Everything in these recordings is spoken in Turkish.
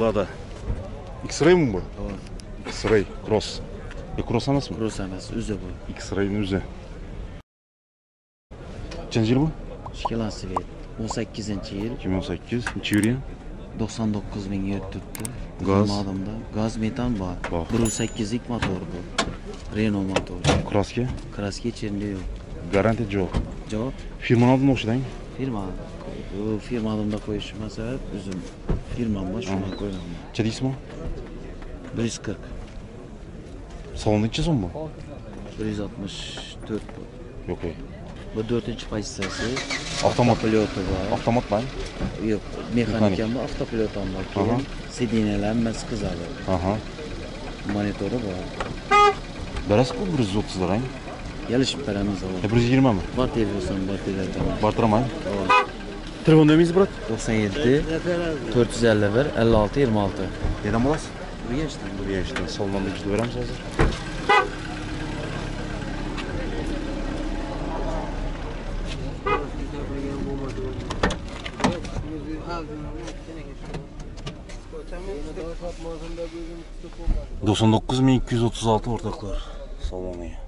Lada. X-Ray mi bu? Tamam. X-Ray, Cross. E Cross emas mı? Rus emas, o'zi bu. X-Ray'ın o'zi. Nechanchi yil bu? Shkilansvet. 18 yil 2018. Necha yurgan? 99 ming yurib turibdi. Gaz? Odamda gaz metan bor. Bor. 1.8 lik motor bu. Renault motor. Crossga Kraska ichinde yo'q. garantiya yo'q. Javob Firmani oldin o'xshadang. firma. Bu firma odamda qo'yishim sabab o'zim firmam bor, shunga qo'yaman. Necha deysizmi? 140, Salonda necha so'm bu? 164 bu. Yo'q. ey. Bu 4 pozitsiyasi. Avtomat. Piloti bor. Avtomat ban. Yo'q, mexanik ham bor, avtopilot. Keyin Aha. sidinyalar hammasi qizadi. Aha. Monitori bor. Berasiz-ku 130 lirang. Kelishib beramiz hozir. E 120 mi? Bor telefon, bor telefon. Bartıraman. Telefon numarangiz brat? 97 451 56 26. Neden olası? Bu yaşdan. Buraya işte salondan da işte veremiz hazır. ...99.236 ortaklar salonu. Hoppa yani.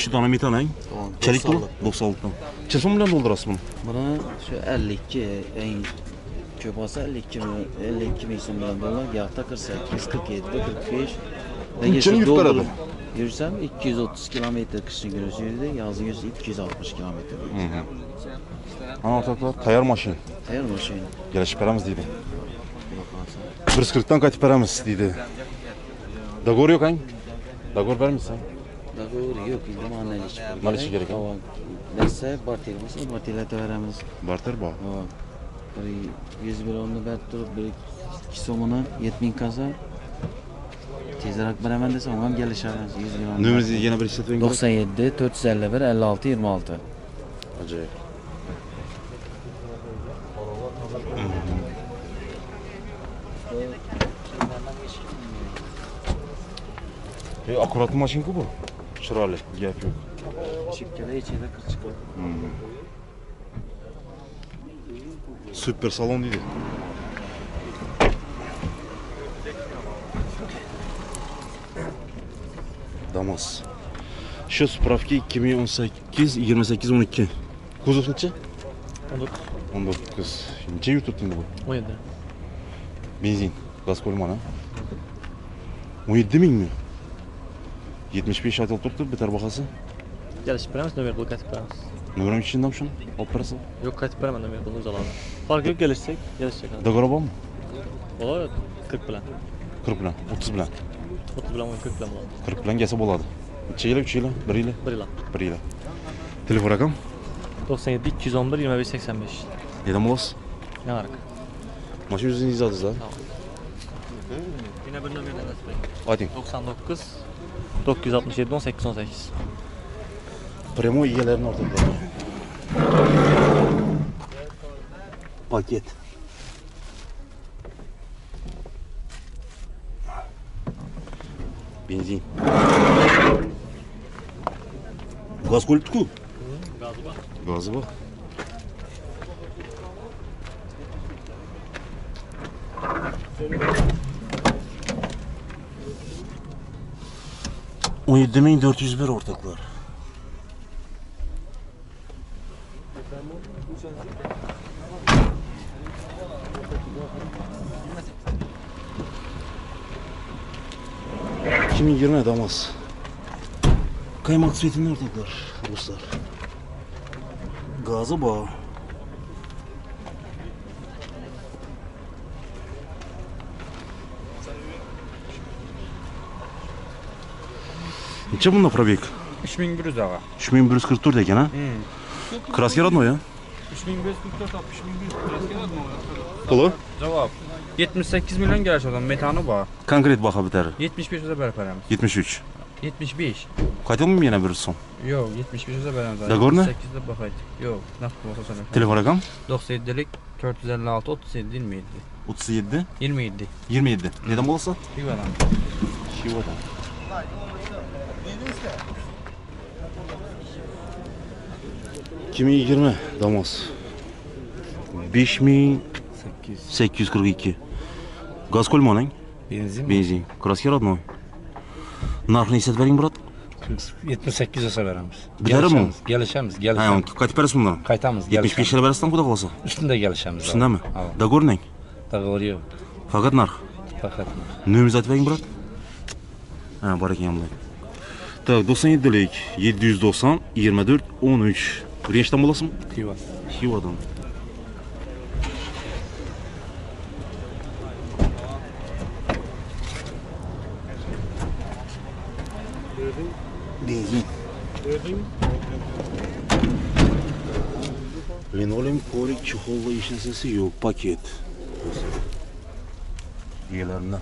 3 tane metan hein? Tamam. Çelik dolu. 96'dan. Çeson bilen doldurasın bunu. Buni shu 52 eng ko'p olsa 52 ming 52 ming so'm bilan dollar, yoqda 48 47 45 Bunchani yurib beradi? Yursam 230 kilometr qishni kuni yurdi, yozgi yursa 260 kilometr. Ana ortaklar tayar maşin. Tayyor mashina. Gelişip veremiz deydi. Xudo xohlasa. 140'dan kaçıp veremiz deydi. Dagor yok hein? Dagor vermişsin. İsh kerak. Mana ish kerak, ha? Havo Desa barter bo'lsa, barterlarda beramiz. Barter bu. Havo. Bir 100 millionni berib turib, bir 2 so'mini 7000 qilsa tezroq beraman desam, u ham kelishadi. 100 million. Numarınızı yine bir işletmeyin. 97 451 56 26. Acayip. E, akurat maşin ku bu chiroyli gap yo'q chekkada ichida kir chiqadi super salon deydi damas. Shu spravka ikki ming o'n sakkiz yigirma sakkiz o'n ikki kuzovnichi o'n to'qqiz o'n to'qqiz necha bu? O'n yetti benzin gaz qo'ymani o'n yetti mingmi 75 от тук бетер бахасы. Gel işte Premes Nömer bul kaç Premes. Numaram içinden mi şunu? O parası. Yok kaç Premes Nömer bulduğumuz alanda. Fark yok gelişsek. Gelişsek. Da göre mı? Olur 40 plan. 40 plan. 30 plan. 30 plan 40 plan bo'ladi. 40 plan kelsa bo'ladi. Necha yil 3 yil 1 yil? 1 yil. 1 yil. Telefon raqam 97 211 25 85. Neden bolas? Yanarık. Maşin yüzünü izlediniz lan. Tamam. Yine bir numarayla nasıl Ayting. 99 967 808. Прямой ielerin ortada. Paket. Benzin. Gaz koyup ku. Gazı bak. Gazı bak. Thank you. 17401 ortaklar. Kimin girmeye damaz. Kaymak zeytinli ortaklar dostlar. Gazı bağ. Neçe bunda probek? 3100 ağa. 3144 ekan ha? Krasker adın o ya? 3144 6100 kraskeli mi Pulu? Cavab. 78 milyon geliş adam metanı var. Konkret baxa bitər. 75 de berperemiz. 73. 75. Qaytadimi yana bir so'm? Yo'q, 75'e beramiz. Dagorni? 8'de bakaydık. Yo'q, naqd bo'lsa sana. Telefon rakam 97'lik 456 37 27. 37 27. 27. Neden bo'lsa? Xivadan. 2020 Damas. 5842. Gaz kol mu Benzin. Benzin. Kurası yer mı? Narkı neyse vereyim Murat? 78 olsa veririz. Bilir mi? Gelişemiz. Gelişemiz. Ha, kaç parası bunların? Kaytamız. 75 lira verirsen kuda kalsa? Üstünde gelişemiz. Üstünde mi? Da gör ne? Da gör yok. Fakat nark? Fakat nark. Nömiz at vereyim Murat? Ha, bari ki yanlayayım. Tak 97 dolayık. 790, 24, 13. куренчтен боласың ба хиуа хиуадан бензин линолеум ko'rik chuqurli hech narsasi yo'q paket elarni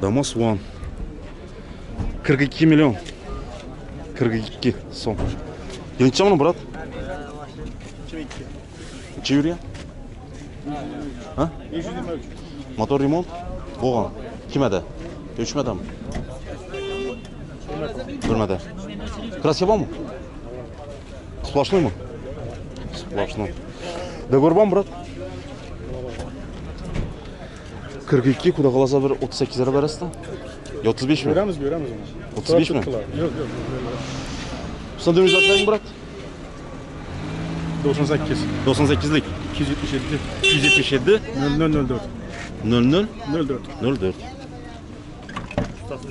Домос One. 42 milyon. 42 son. Yılınca mı Murat? Neçe yürüyor? Ha? Motor remont? Boğan. Kimede? Üçmede mi? Görmede. Краска var mı? Сплошной mu? Сплошной. Договор var mı 42 kuda kalasa bir 38 lira arasında. 35 mi? Göremiz göremiz onu. 35 mi? Yok yok. yok, yok. Usta döviz atlayın bırak. 98. 98'lik. 277. 277. 0004. 00. 04. 04. Ustasız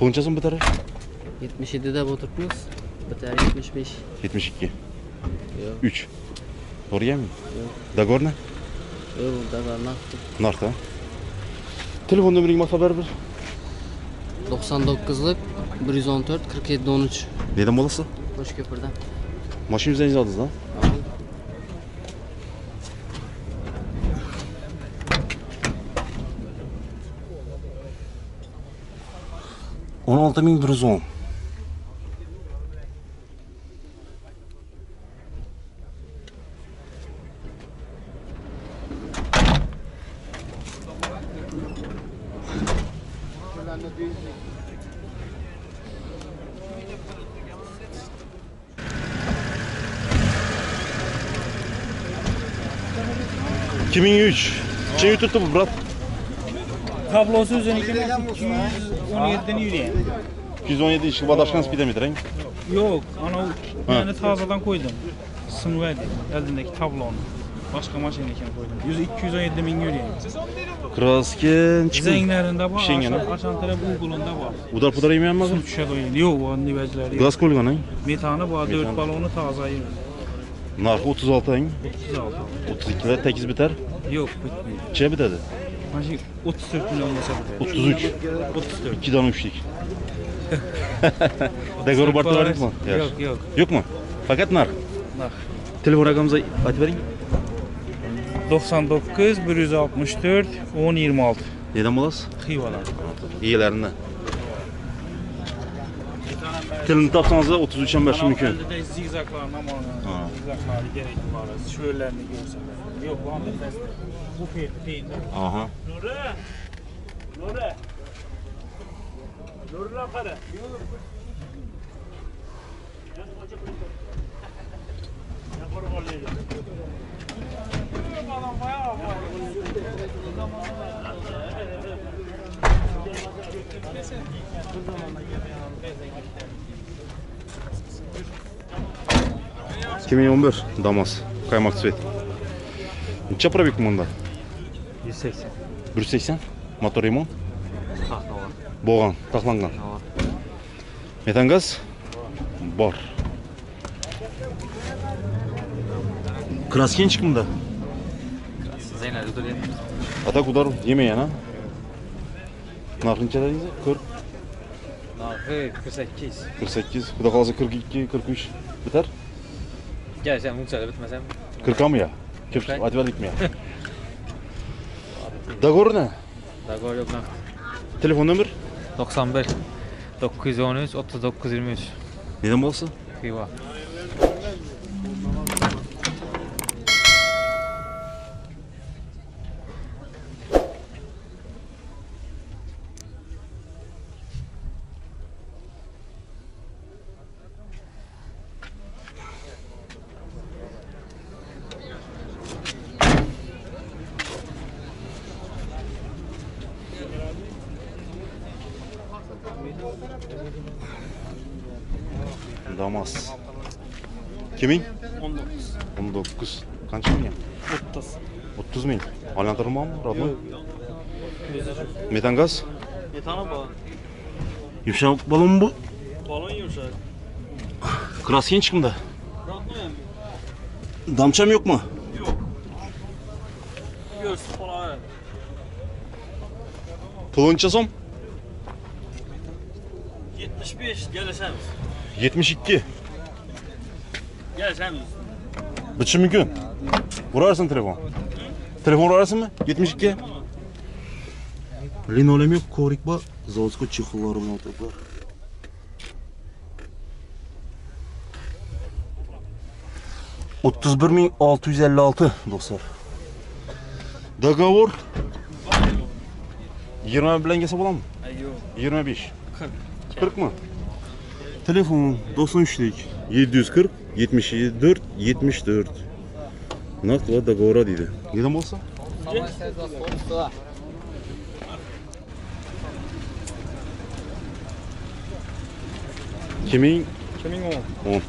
Pulunçasın bir tane? 77'de oturtmuş. Biter 75. 72. Yok. 3. Doğru gelmiyor. Yok. Dagor ne? Yok da var naqd. Narta. Telefon numarayı haber ver. 99'lık 114 47 13. Neden molası? Hoşköprü'den. Maşın üzerinize aldınız lan. Tamam. On altı bin bir yüz on. İki bin üç. Şey tuttu bu brat. Tablosu üzerindeki 217'den yürüyen. 217 işi Vadaşkan speedometre. Yok, ana yani tazadan koydum. Sınıverdi eldindeki tablonu. Başka maşineyken koydum. 100 217 bin yürüyen. Krasken çıkın. Zenglerinde var, Şengene. aşağı tarafı Google'unda var. Udar pudar yemeyen mi? Sınıf düşe doyun. Yok, o nivecileri. Gaz koygan ha? Metanı var, 4 Metanı. balonu tazayı. Narxı 36 ayın. 36. 32 ve 8 biter. Yok, bitmiyor. Çe bitedi. Maşin 34 milyon olsa biter. 33. 34. 2 tane üçlük. Dekoru bartı var mı? Yok, yok. Yok mu? Fakat nar. Nar. Telefon rakamımıza ayıp verin. 99 164 10 26. Neden bolas? Xivadan. İyilerinden. Telini tapsanız da 33'en 5 mümkün. Bende zigzaklarına mı Ha. Zigzakları gerek var. Şöylerini görseler. Yok, bu peynir. Aha. Nuri. Nuri. Nuri lan para. Kimin 11 Damas kaymak цвет. Necha probik bunda? 180. 180. Motor ремонт Taxta var. bo'lgan, taxlangan. Var. Metan gaz bor. Kraska nechik bunda? Zeynel ödül yetmez. Atak udar yemeyen ha. Narxı necha dedingiz? 40, Narxı 48. 48, xudo xolasa 42, 43 bitar. Gelsem bunçayla bitmesem. 40 mı ya? Köp Kırk. aytverdik mi ya? Dogovor ne? Dagor yok lan. Telefon nomer? 91 913 39 23 Neden bolsa? Kıyva. Damas. Kimin? 19. 19. Kaç milyon? 30. 30 mil. Aylantırma mı? Radyo? Metan gaz? Yetana balon. Yumuşak balon mu bu? Balon yumuşak. Bunda? Ratmayan. Damçam yok mu? Görsün falan. Pulu necha so'm? 75 gelesemiz. 72. Gelesemiz. Biçi mümkün. Vurarsın telefon. Telefon vurarsın mı? 72. Linoleum yok, kovrik var. Zavodsko чехоллары bilan o'tiriblar. o'ttiz bir ming olti yuz ellik olti do'stlar договор yigirma bilan kelsa bo'ladimi Ayyo. yigirma besh 40. qirqmi telefon to'qson uchlik yetti yuz qirq yetmish to'rt yetmish to'rt naqd va договора deydi neden bo'lsa ikki ming 2010. o'n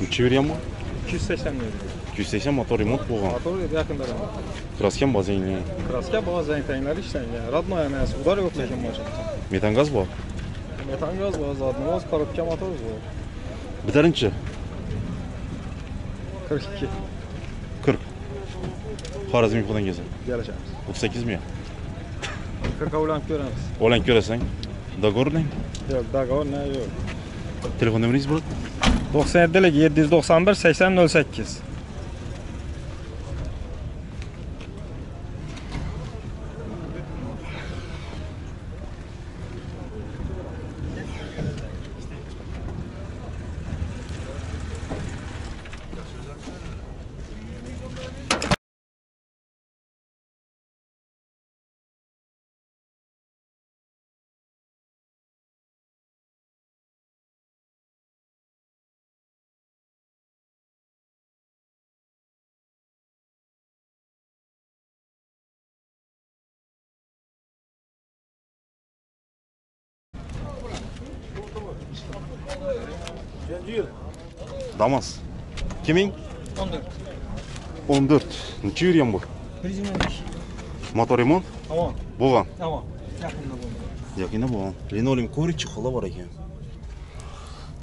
necha beryapman 280 milyon. ikki yuz sakson motor remont bo'lgan Motor yakında da. kraskam bazenli Kraska bazı renkler işleniyor. Radnoya emas, udar yok lekin maşın. metan gaz bor Metan gaz var zaten. Oz karabükkem atarız ya. Biderinçi. 42. 40. Harazim yukarıdan gezer. Geleceğiz. 38 mi ya? 40 olan göremiz. Olan göresen. Da görmeyin. Yok da görmeyin yok. Telefon numaranız burada. 97 791 80 08. Жөнжүйіл. Дамас. Кемең? 14. 14. Неше үйрен бұл? 125. Мотор ремонт? Аман. Болған? Аман. Жақында болған. Жақында болған. Линолеум көрейікші қала бар екен.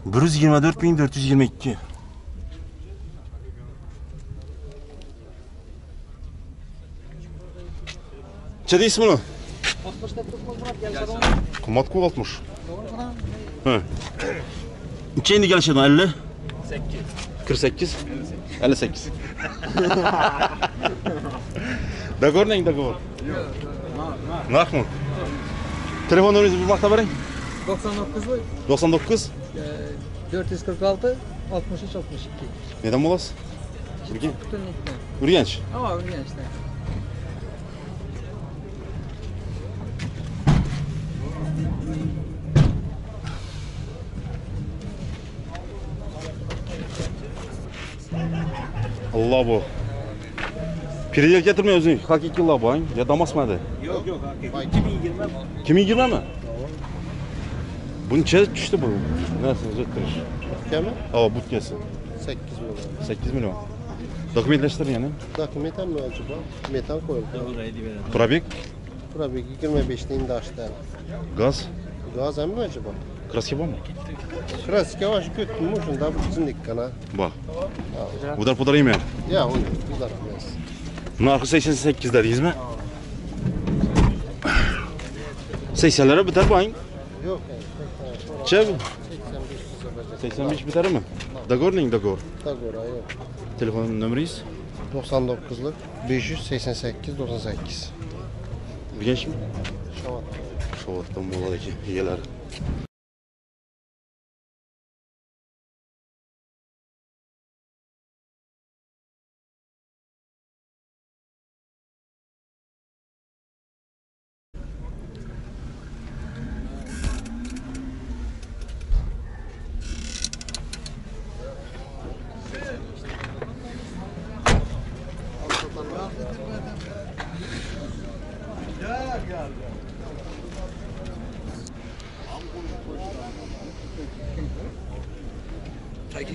124 bin 422. Че дейсің мұны? Қымбат көп алтмыш. He. İçe indi gel şeyden 50. 48. 58. 58. Dogovor neng dogovor? Narxmi? Telefon nömrenizni bir marta bering. 99 bo'y. 99 446 63 62. Nedan bo'lasiz? Urganch. Urganch. Ha, Urganchdan. Bu. Piriyel getirme özünü. Hakiki la bu. Ya damasmadı. Yok yok. 2020 Kimi girme mi? Bunun çe düştü bu. Nasıl zıttırış? Kemi? Aa but gelsin. 8 milyon. 8 milyon. Dokumentleştirin yani. Dokumentan mı acaba? Metan koyuldu. Probek, Probek 25'te indi açtı. gaz, Gaz mı acaba? Kraske var mı? Kraske var şu kötü mü? Şunda bu zindik kana. Bak. Bu da pudar yemeyen. Ya onu bizler bilmez. Narxı 88 dediniz mi? 80'lere biter bu ayın. Yok yani. Çe 85 kısa bacak. 85 biter mi? Dagor neyin dagor? Da göre yok. Telefon numarayız? 99'luk 588 98. Bu genç mi? Şavat. Şavat'tan Muğla'daki yeler.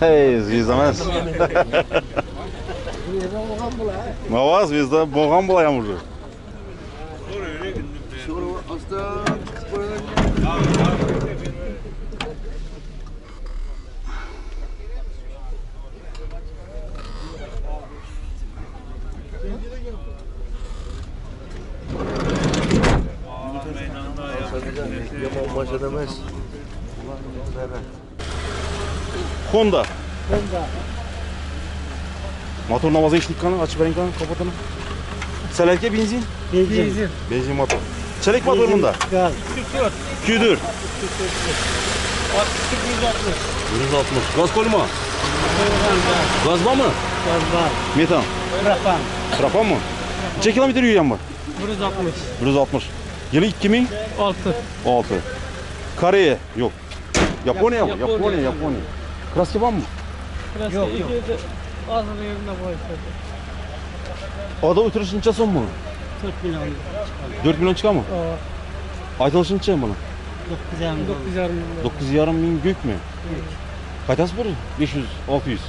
Hey, звезда emas. Mava звезда bo'lgan bo'layam уже. Honda. Honda. Motor namaza işlik kanı, açıp verin kanı, kapatalım. Selerke benzin? Benzin. Benzin motor. Çelik motor bunda. Gaz. Küdür. 160. Gaz koyma. Gaz var mı? Gaz var. Metan. Rapan. Trapan mı? Kaç kilometre yürüyen mı? 160. 160. Yılı 2000? 6. 6. Koreya yok. Japonya mı? Japonya. Japonya, Japonya. Kraske var mı? Yok yok. Ağzını yerine koysadı. Ada oturuşunca son mu? 40 milyon. 4 milyon çıkar mı? O Aytılışınca mı? 9 yarım. 9 yarım milyon. 9 yarım bin gök mü? Kaçası bu? 500, 600.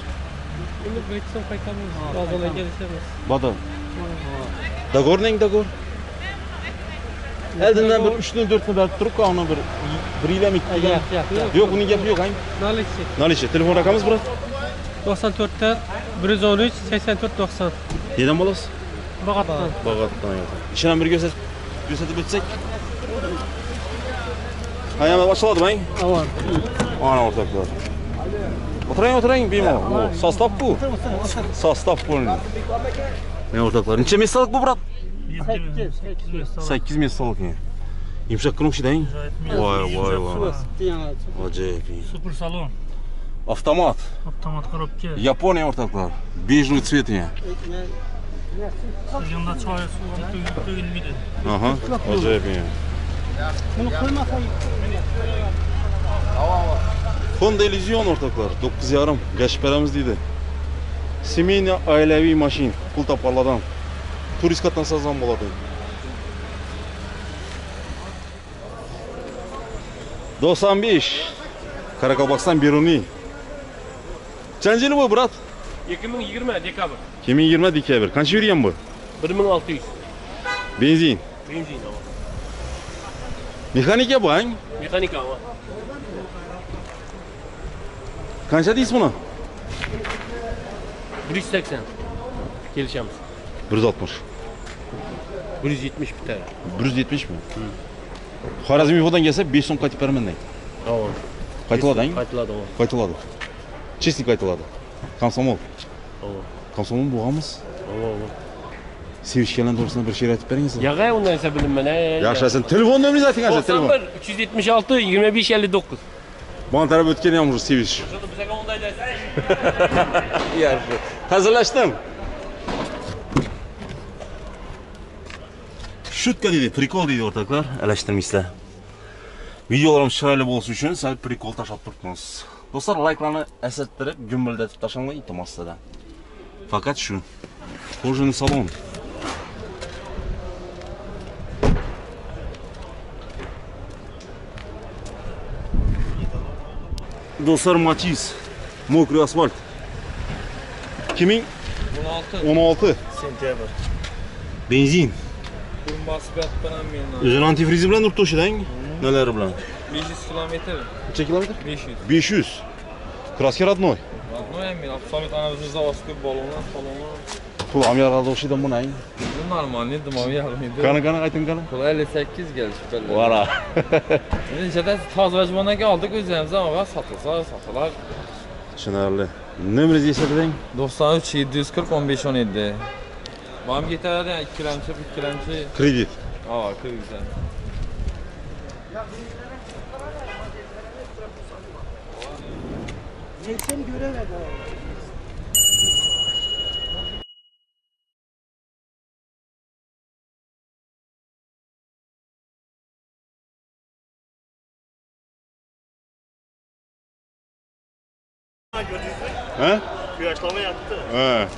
Bunu bıraksam kaytamıyoruz. Ağzına gelişemez. Bada. Dagor neng dagor? oldindan bir uchni to'rtni berib turibku uni bir bir yillam ikki yillam yo'q uning gapi yo'q ang наличие наличие telefon raqamingiz biroz. To'qson 113-84-90. o'n uch sakson to'rt to'qson. Qayerdan bo'lasiz? Bog'atdan. Bog'atdan ishini birga ko'rsatib o'tsak. Hayam ochiladi avval. Ana o'rtoqlar o'tiring o'tiring bemalol sostavku sostav полный men o'rtoqlar necha месяц bu brat? 8. 8. 8 mesalık ya. Yumuşak kınık şey değil. Vay vay vay. Acayip iyi. Sıfır salon. Автомат. Otomat коробки. Япония ortaklar. Bejli цвет ya. Yanında çay su tөгülmeydi. Aha. Acayip iyi. Bunu koymasak Honda Elysion ortaklar. 9 yarım. Geçperemiz deydi. Semeyni ailevi maşin. Pul taparlardan. Turist katdan sazan boladı. Doksan beş. Karakabak'tan Biruni. Çenceli bu brat? 2020 dekabr 2020 dekabr. Kaç yürüyen bu? 1600 Benzin. benzin ama. Mekanik ya bu hangi? Mekanik ama. Kaça deyiz buna? 180. Gelişemiz. 160. 170 biter. 170 mi? Xorazm Info'dan gelse 5 so'm qaytib beraman deydi. Tamam. Qaytilading? Qaytiladi o. Qaytiladi. Chestlik qaytiladi. Komsomol. Tamam. Komsomol bo'lganmiz. Tamam. Sevishganlar to'g'risida bir she'r aytib beringiz. Yaga undan ise bilinme ne? Yaxshi, sen telefon nomeringizni ayting, acha telefon. 91 376 25 59. Bana taraf o'tgan ham уже sevish. Bize onday dersen. Yaxshi. Hazırlaştım. Šutka dedi, prikol dedi ortaklar, eleştirmişler. Videolarım şöyle olsun için sen prikol taş attırtmaz. Dostlar like'larını esettirip gümbüldetip taşanla iltimas da. Fakat şu, Korja'nın salon. Dostlar Matiz, mokri asfalt. Kimin? 16. 16. Sentyabr. Benzin. Kurum basib yotibman men. O'zini antifrizi bilan urib to'shidang. Nalari bilan? 500 kilometr. Necha kilometr? 500. 500. Kraska родной. Родной ham men absolut ana biz заводской balonlar, balonlar. Pul amyarlarda o'xshaydi buni ayng. Bu normalniy dimoviy yarmiydi. Qani qani ayting qani. Pul 58 gelişib belli. Vara. Nechada tozalashmanaga oldik o'zimiz ama sotilsa sotilar. Tushunarli. Nomeringizni eslatavering. 93 740 15 17. Bam yetarli ikkilamchi, ikkilamchi. Kredit. Aa, kredit. Ha? Güyaşlama yaptı. Ha.